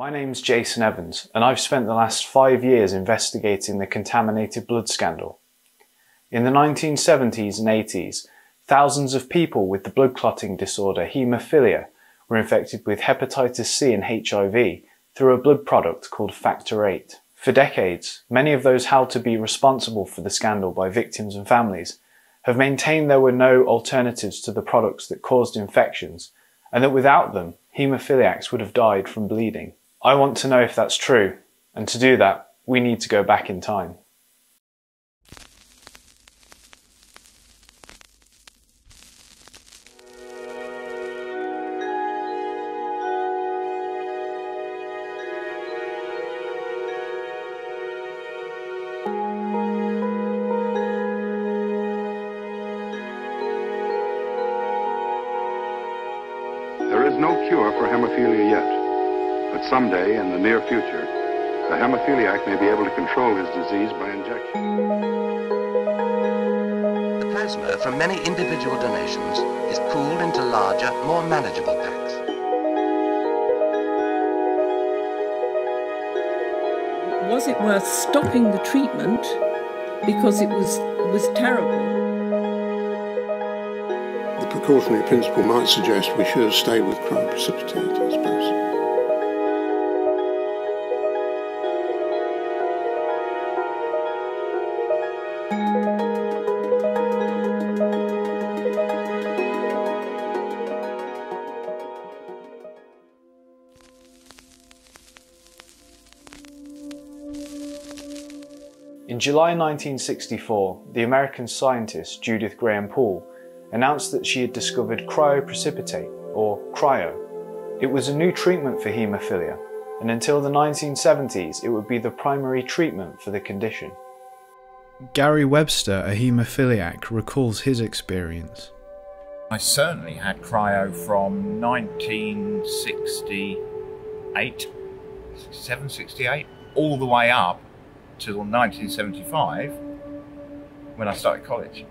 My name's Jason Evans, and I've spent the last five years investigating the contaminated blood scandal. In the 1970s and 80s, thousands of people with the blood clotting disorder haemophilia were infected with hepatitis C and HIV through a blood product called Factor VIII. For decades, many of those held to be responsible for the scandal by victims and families have maintained there were no alternatives to the products that caused infections and that without them, haemophiliacs would have died from bleeding. I want to know if that's true, and to do that, we need to go back in time. Someday in the near future, the hemophiliac may be able to control his disease by injection. The plasma from many individual donations is pooled into larger, more manageable packs. Was it worth stopping the treatment because it was was terrible? The precautionary principle might suggest we should have stayed with cryoprecipitate, I suppose. In July 1964, the American scientist Judith Graham Pool announced that she had discovered cryoprecipitate, or cryo. It was a new treatment for haemophilia, and until the 1970s, it would be the primary treatment for the condition. Gary Webster, a haemophiliac, recalls his experience. I certainly had cryo from 1968, 67, 68, all the way up till 1975 when I started college.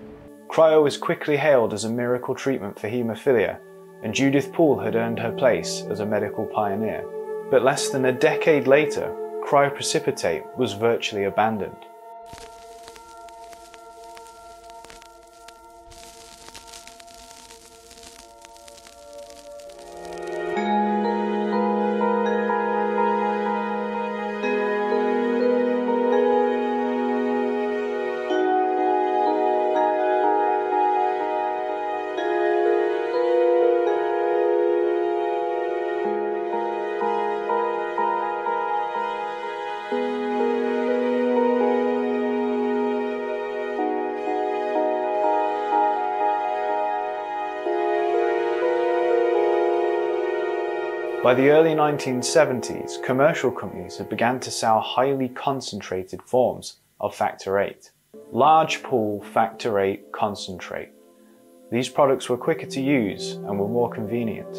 Cryo was quickly hailed as a miracle treatment for haemophilia, and Judith Pool had earned her place as a medical pioneer. But less than a decade later, cryoprecipitate was virtually abandoned. By the early 1970s, commercial companies had begun to sell highly concentrated forms of Factor VIII. Large pool Factor VIII concentrate. These products were quicker to use and were more convenient.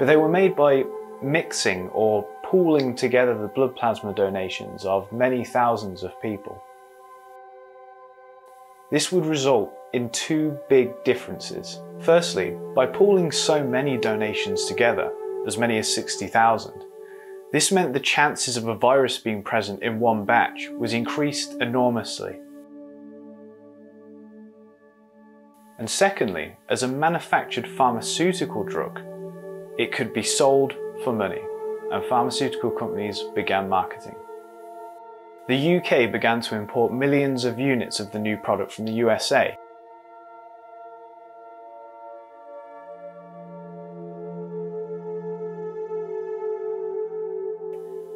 But they were made by mixing or pooling together the blood plasma donations of many thousands of people. This would result in two big differences. Firstly, by pooling so many donations together, as many as 60,000, this meant the chances of a virus being present in one batch was increased enormously. And secondly, as a manufactured pharmaceutical drug, it could be sold for money, and pharmaceutical companies began marketing. The UK began to import millions of units of the new product from the USA,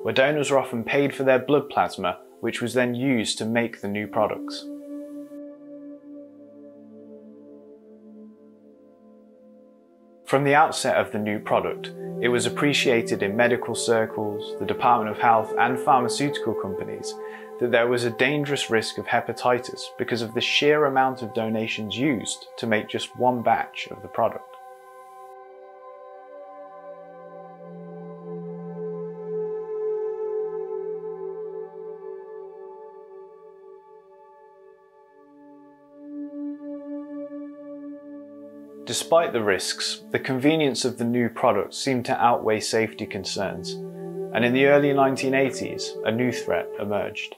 where donors were often paid for their blood plasma, which was then used to make the new products. From the outset of the new product, it was appreciated in medical circles, the Department of Health, and pharmaceutical companies that there was a dangerous risk of hepatitis because of the sheer amount of donations used to make just one batch of the product. Despite the risks, the convenience of the new product seemed to outweigh safety concerns, and in the early 1980s, a new threat emerged.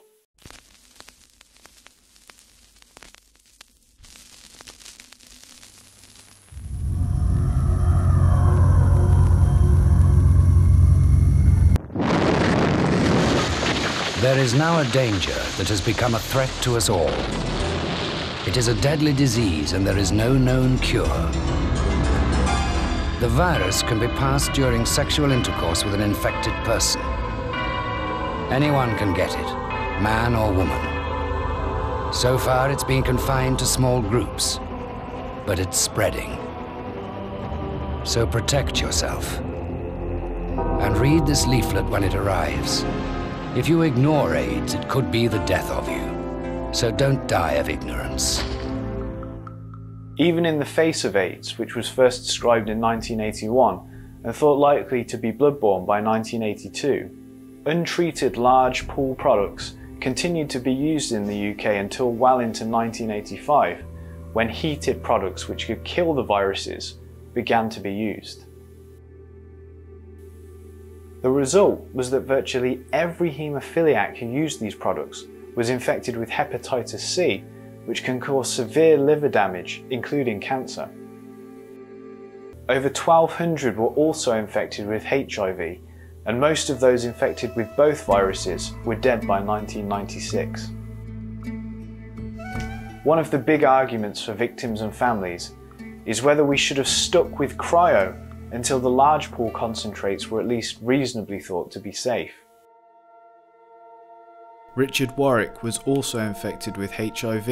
There is now a danger that has become a threat to us all. It is a deadly disease and there is no known cure. The virus can be passed during sexual intercourse with an infected person. Anyone can get it, man or woman. So far, it's been confined to small groups, but it's spreading. So protect yourself. And read this leaflet when it arrives. If you ignore AIDS, it could be the death of you. So don't die of ignorance. Even in the face of AIDS, which was first described in 1981 and thought likely to be bloodborne by 1982, untreated large pool products continued to be used in the UK until well into 1985, when heated products which could kill the viruses began to be used. The result was that virtually every haemophiliac who used these products was infected with hepatitis C, which can cause severe liver damage, including cancer. Over 1200 were also infected with HIV, and most of those infected with both viruses were dead by 1996. One of the big arguments for victims and families is whether we should have stuck with cryo until the large pool concentrates were at least reasonably thought to be safe. Richard Warwick was also infected with HIV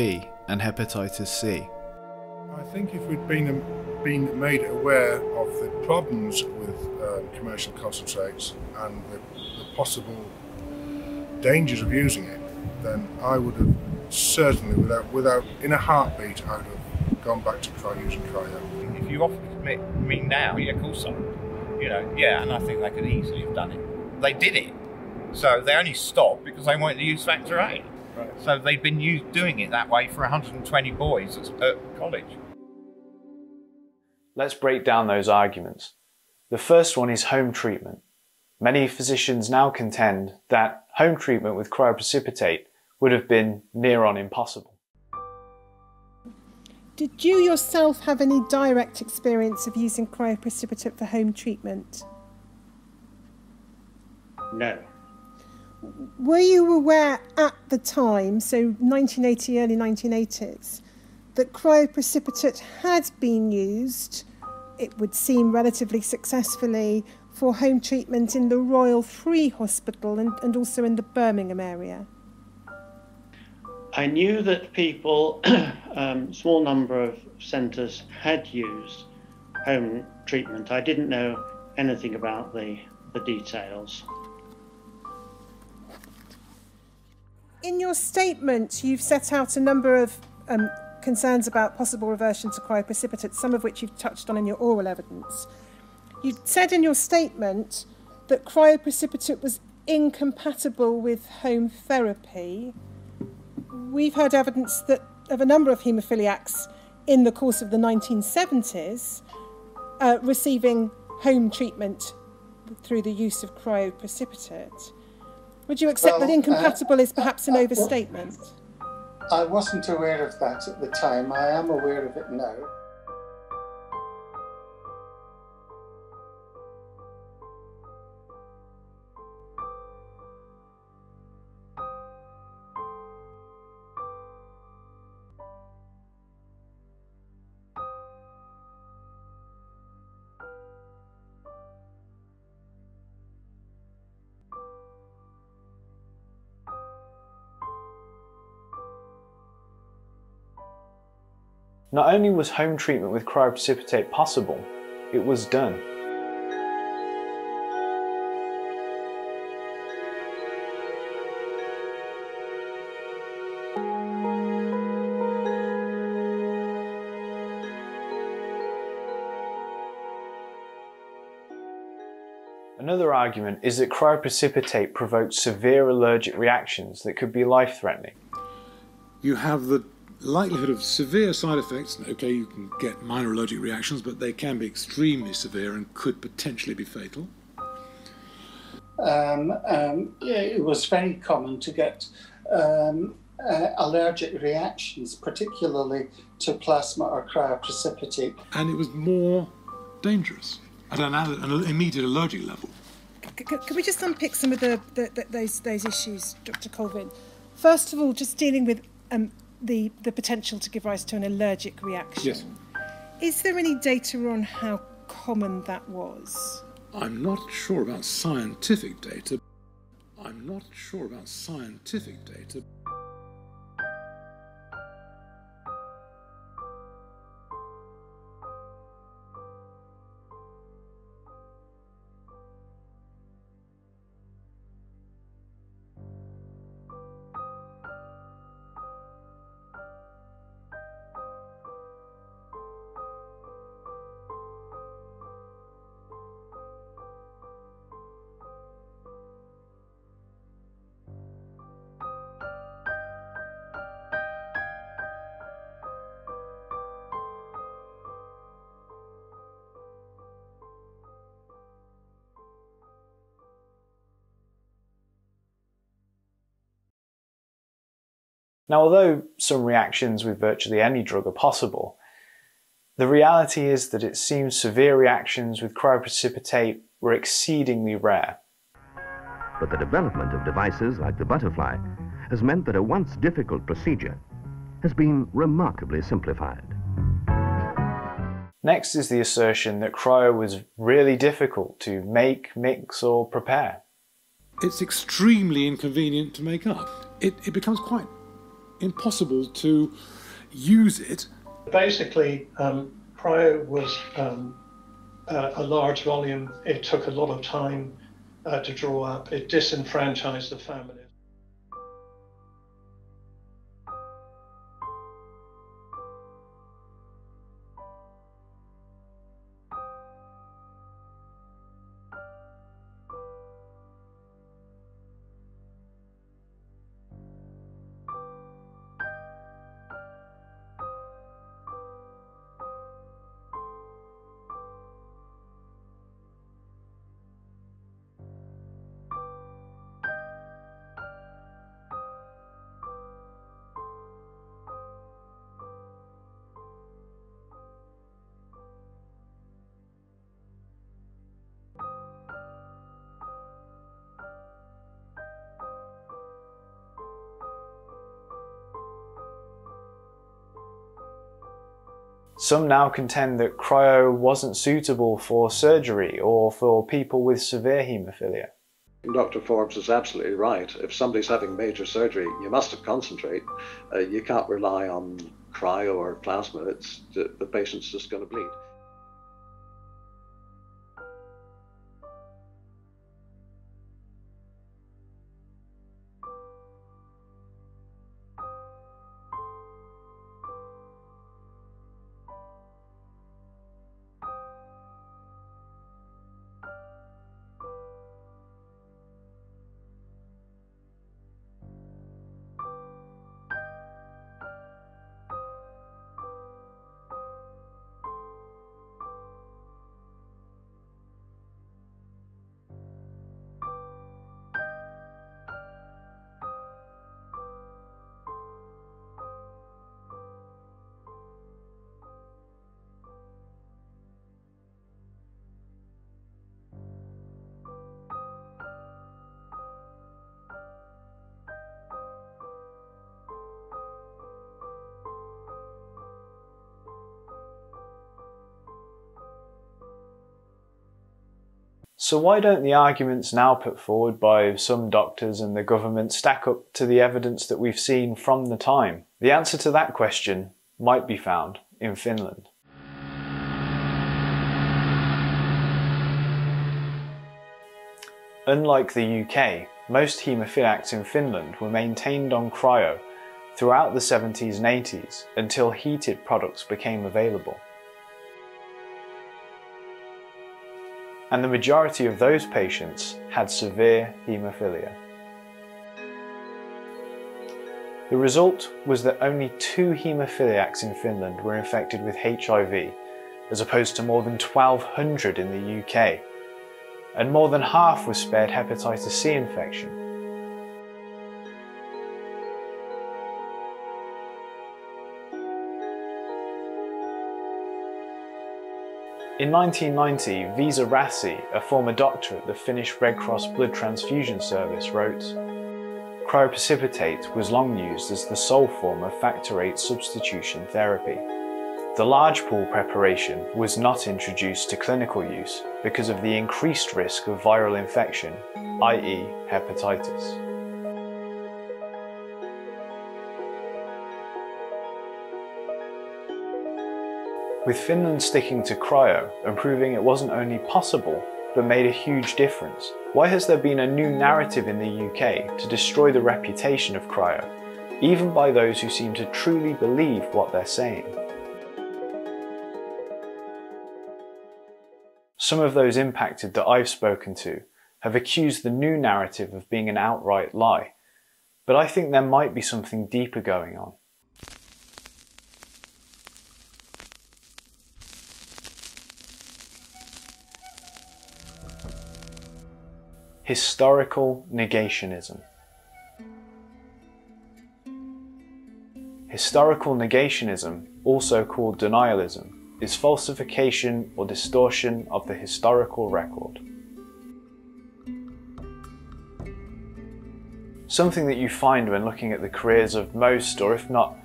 and hepatitis C. I think if we'd been, been made aware of the problems with um, commercial concentrates and the, the possible dangers of using it, then I would have certainly, without, without in a heartbeat, I would have gone back to try using cryo. If you offered me, me now, yeah, of course I would. You know, yeah, and I think they could easily have done it. They did it. So they only stopped because they wanted to use factor eight. Right. So they've been used, doing it that way for 120 boys at college. Let's break down those arguments. The first one is home treatment. Many physicians now contend that home treatment with cryoprecipitate would have been near on impossible. Did you yourself have any direct experience of using cryoprecipitate for home treatment? No. Were you aware at the time, so 1980, early 1980s, that cryoprecipitate had been used, it would seem relatively successfully, for home treatment in the Royal Free Hospital and, and also in the Birmingham area? I knew that people, um, small number of centres had used home treatment. I didn't know anything about the, the details. In your statement, you've set out a number of um, concerns about possible reversion to cryoprecipitate, some of which you've touched on in your oral evidence. You said in your statement that cryoprecipitate was incompatible with home therapy we've heard evidence that of a number of haemophiliacs in the course of the 1970s uh, receiving home treatment through the use of cryoprecipitate. Would you accept well, that incompatible uh, is perhaps an uh, overstatement? I wasn't aware of that at the time. I am aware of it now. Not only was home treatment with cryoprecipitate possible, it was done. Another argument is that cryoprecipitate provokes severe allergic reactions that could be life-threatening. You have the likelihood of severe side effects, okay, you can get minor allergic reactions, but they can be extremely severe and could potentially be fatal. Um, um, it was very common to get um, uh, allergic reactions, particularly to plasma or cryoprecipitate. And it was more dangerous at an, an immediate allergic level. Can we just unpick some of the, the, the, those those issues, Dr. Colvin? First of all, just dealing with um, the the potential to give rise to an allergic reaction. Yes. Is there any data on how common that was? I'm not sure about scientific data. I'm not sure about scientific data. Now, although some reactions with virtually any drug are possible, the reality is that it seems severe reactions with cryoprecipitate were exceedingly rare. But the development of devices like the butterfly has meant that a once difficult procedure has been remarkably simplified. Next is the assertion that cryo was really difficult to make, mix or prepare. It's extremely inconvenient to make up. It, it becomes quite impossible to use it. Basically, um, cryo was um, uh, a large volume. It took a lot of time uh, to draw up. It disenfranchised the family. Some now contend that cryo wasn't suitable for surgery or for people with severe haemophilia. Dr. Forbes is absolutely right. If somebody's having major surgery, you must concentrate. Uh, you can't rely on cryo or plasma. It's the, the patient's just going to bleed. So why don't the arguments now put forward by some doctors and the government stack up to the evidence that we've seen from the time? The answer to that question might be found in Finland. Unlike the UK, most haemophiliacs in Finland were maintained on cryo throughout the 70s and 80s until heated products became available. And the majority of those patients had severe haemophilia. The result was that only two haemophiliacs in Finland were infected with HIV, as opposed to more than 1,200 in the UK, and more than half were spared hepatitis C infection. In 1990, Vesa Rasi, a former doctor at the Finnish Red Cross Blood Transfusion Service, wrote, Cryoprecipitate was long used as the sole form of factor VIII substitution therapy. The large pool preparation was not introduced to clinical use because of the increased risk of viral infection, i.e. hepatitis. With Finland sticking to cryo and proving it wasn't only possible, but made a huge difference. Why has there been a new narrative in the UK to destroy the reputation of cryo, even by those who seem to truly believe what they're saying? Some of those impacted that I've spoken to have accused the new narrative of being an outright lie, but I think there might be something deeper going on. Historical negationism. Historical negationism, also called denialism, is falsification or distortion of the historical record. Something that you find when looking at the careers of most, or if not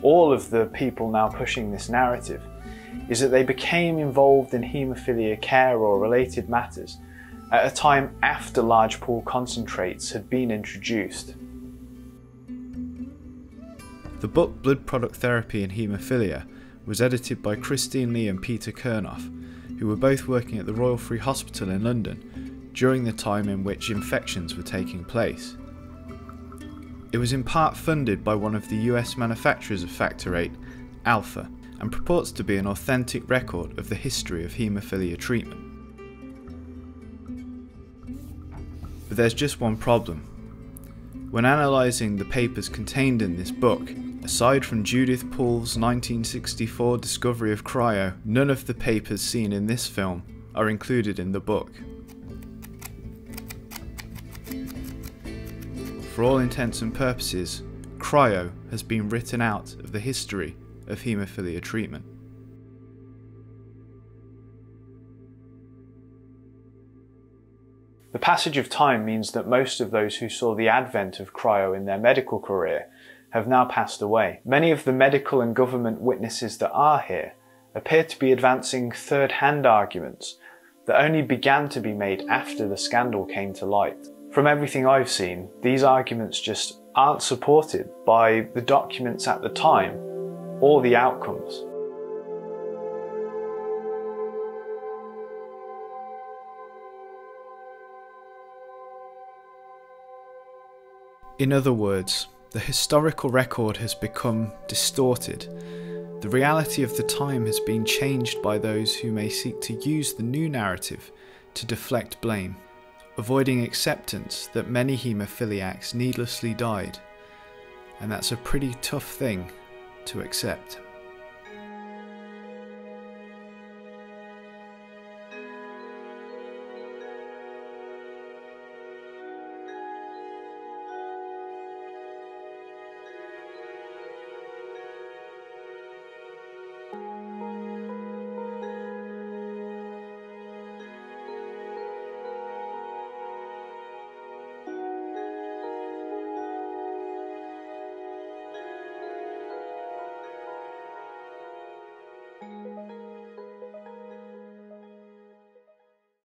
all, of the people now pushing this narrative is that they became involved in haemophilia care or related matters at a time after large pool concentrates had been introduced. The book Blood Product Therapy and Haemophilia was edited by Christine Lee and Peter Kernoff, who were both working at the Royal Free Hospital in London during the time in which infections were taking place. It was in part funded by one of the US manufacturers of Factor VIII, Alpha, and purports to be an authentic record of the history of haemophilia treatment. But there's just one problem. When analysing the papers contained in this book, aside from Judith Pool's 1964 discovery of cryo, none of the papers seen in this film are included in the book. For all intents and purposes, cryo has been written out of the history of haemophilia treatment. The passage of time means that most of those who saw the advent of cryo in their medical career have now passed away. Many of the medical and government witnesses that are here appear to be advancing third-hand arguments that only began to be made after the scandal came to light. From everything I've seen, these arguments just aren't supported by the documents at the time or the outcomes. In other words, the historical record has become distorted. The reality of the time has been changed by those who may seek to use the new narrative to deflect blame, avoiding acceptance that many haemophiliacs needlessly died. And that's a pretty tough thing to accept.